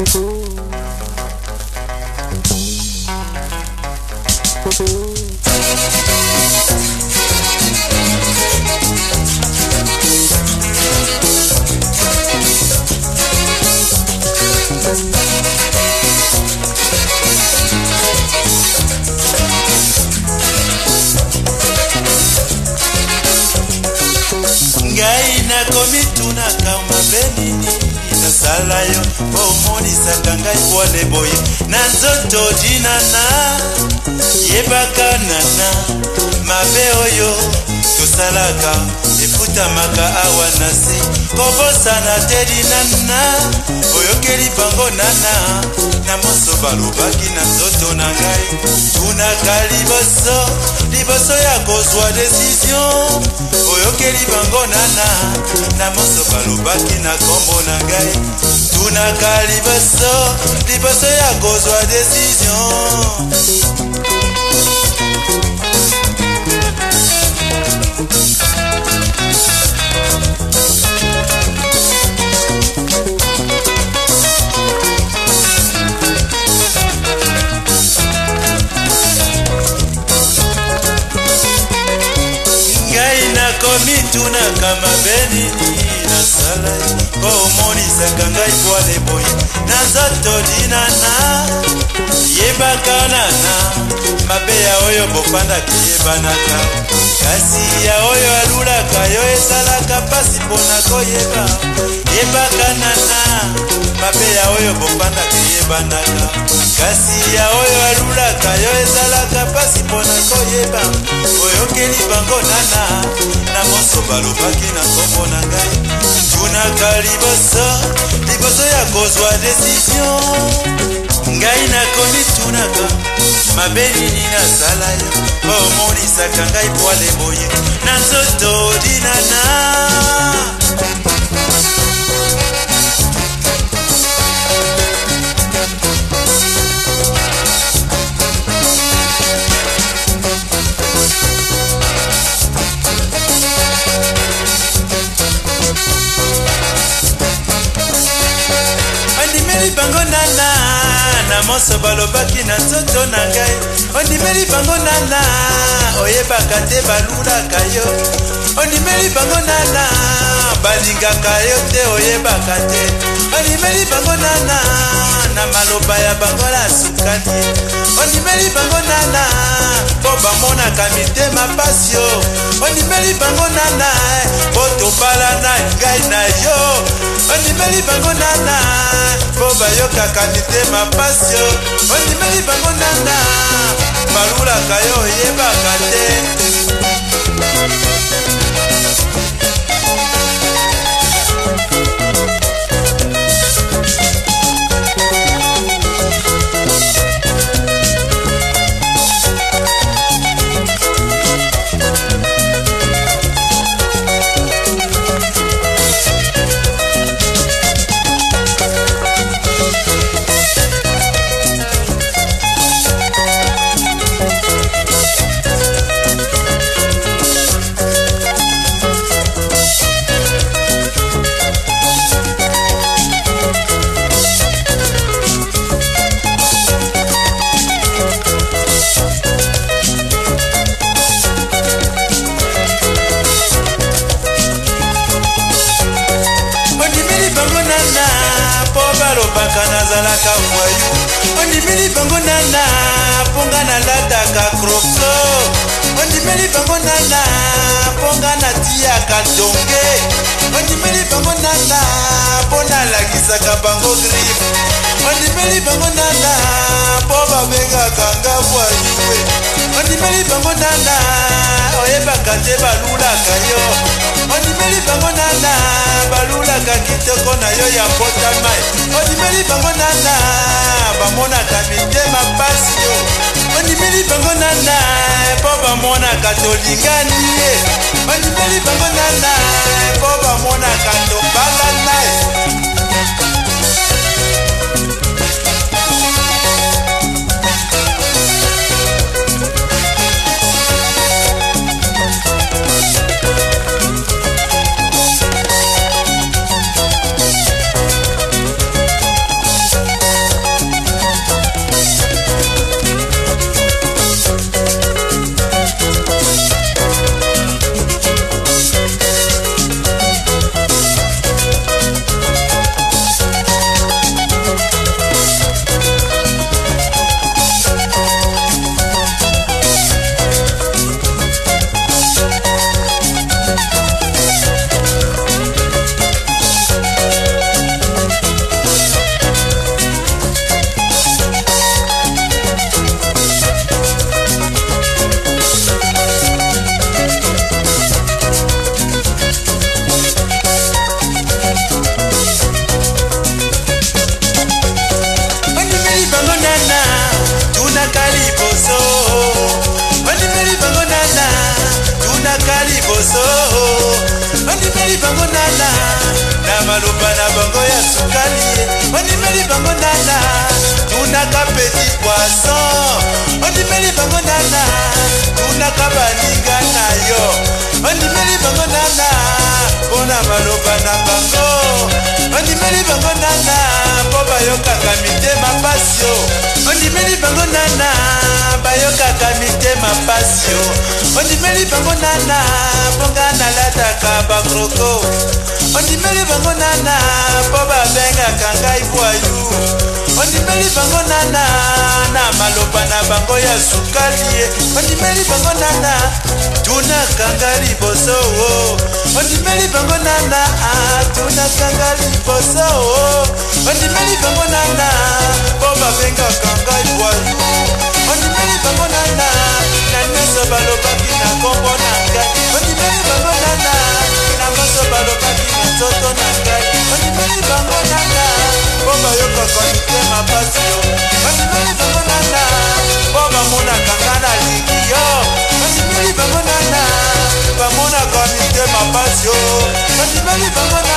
Thank you. nakomitunaka mabe nini nasala yo mpo omonisaka ngai pwale boye na nzoto dinana yebaka nana mabe oyo tosalaka efutamaka awa na se nakobosana te linana oyokeli bango nana na moso balobaki na nzoto na ngai tunaka liboso liboso ya kozwa desizio oyokeli bango nana na moso balobaki na nkombo na ngai tunaka liboso liboso ya kozwa desizio etunaka mabe nini nasala mpo omonisaka ngai bwale boye naza todinana yebakanana mabe ya oyo bofandaki yebanaka kasi ya oyo alulaka yo ezalaka mpasi mpona koyeba bayebakanana mabe ya oyo bopandaka eyebanaka kasi ya oyo alulaka yo ezalaka mpasi mpona koyeba oyokeli bango nana na moso balobaki na nkombo na ngai tunaka liboso liboso ya kozwa desizio ngai nakomi tunaka mabe nini nasala yo omonisaka oh, ngai poale boye na nzoto dinana bango nana na moso balobaki na nzoto na ngai ondimeli bango nana oyebaka te balulaka yo ondimeli bango nana balingaka yo te oyebaka te ondimeli bango nana na maloba ya bango na suka te ondimeli bango nana mpo bamonaka mitema pasi yo ondimeli bango nana mpo tobala na ngai na yo ondimeli bango nana mpo bayokaka mitema pasi yo ondimeli bango nana balulaka yo oyebaka te nazalaka mwayu ondimeli bango nana mponga nalataka kroso ondimeli bango nana mponga natiaka jonge ondimeli bango nana mpo nalakisaka bango grife ondimeli bango nana mpo babengaka nga mwayu ondimeli bango nana balulaka te balulaka yo ondimeli bango nana balulaka kitoko na yo ya mbotama ondimeli bango nana bamonaka mitema mpasi yo ondimeli bango nana mpo bamonaka tolingani ye ondimeli bango nana mpo bamonaka tobalana biso ondimeli bango nana na maloba na bango ya sukali ondimeli bango nana tunaka petit poisson ondimeli bango nana tunaka baninga na yo ondimeli bango nana mpona maloba na bango ondimeli bango nana mpo bayokaka mitema pasio bango nana bayokaka mitema pasio ondimeli bango nana mponga nalataka bakroko ondimeli bango nana mpo babengaka ngai bwayu ondimeli bango nana na maloba na bango ya sukali ye ondimeli bango nana tunakanga liboso o ondimeli bango nana tunakanga liboso o ondimeli bango nana mpo babengaka nzoto na ngai bandimeli bango nanga mpo bayoka komite mapasi yo bandimeli bango nanga mpo bamonaka nga na ligi yo bandimeli bango nanga bamona komite mapasi yo bandimeli bango